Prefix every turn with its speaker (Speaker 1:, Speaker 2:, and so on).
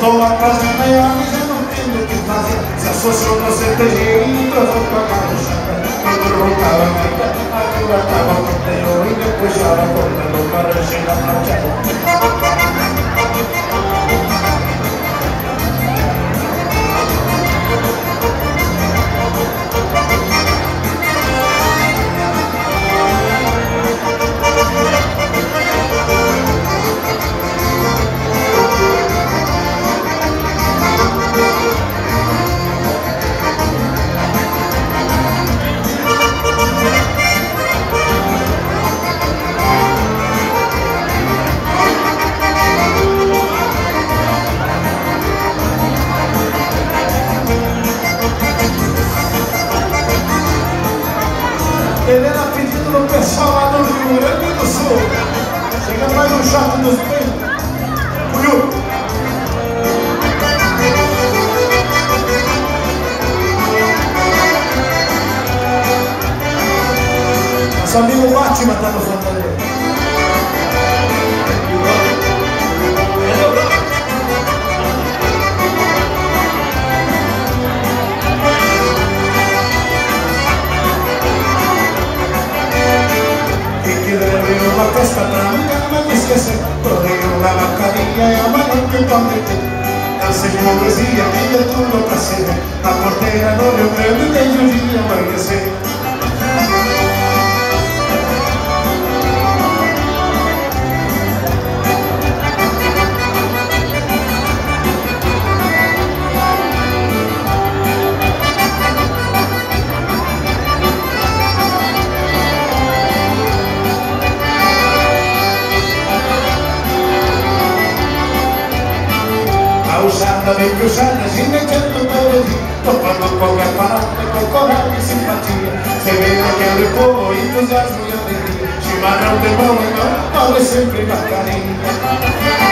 Speaker 1: estou a quase meia hora e já não tenho o que fazer. Se associou no CTG, eu vou pagar o chapéu Quando roncava a vida, a tua estava no teor E depois já era cortando para chegar na tela Ele era pedido do pessoal lá do Rio Grande do Sul. Chega mais um chato dos. Curiu. Nosso amigo Batman tá no fundo se di poesia e io tu lo passione ma porteranno le premi di giuria canta dei più sani si leggendo poesi toccano un poca parte con coraggio e simpatia. Se vedo che alle tuo entusiasmo e allegria. Ci marra un tempo ma è sempre la carina.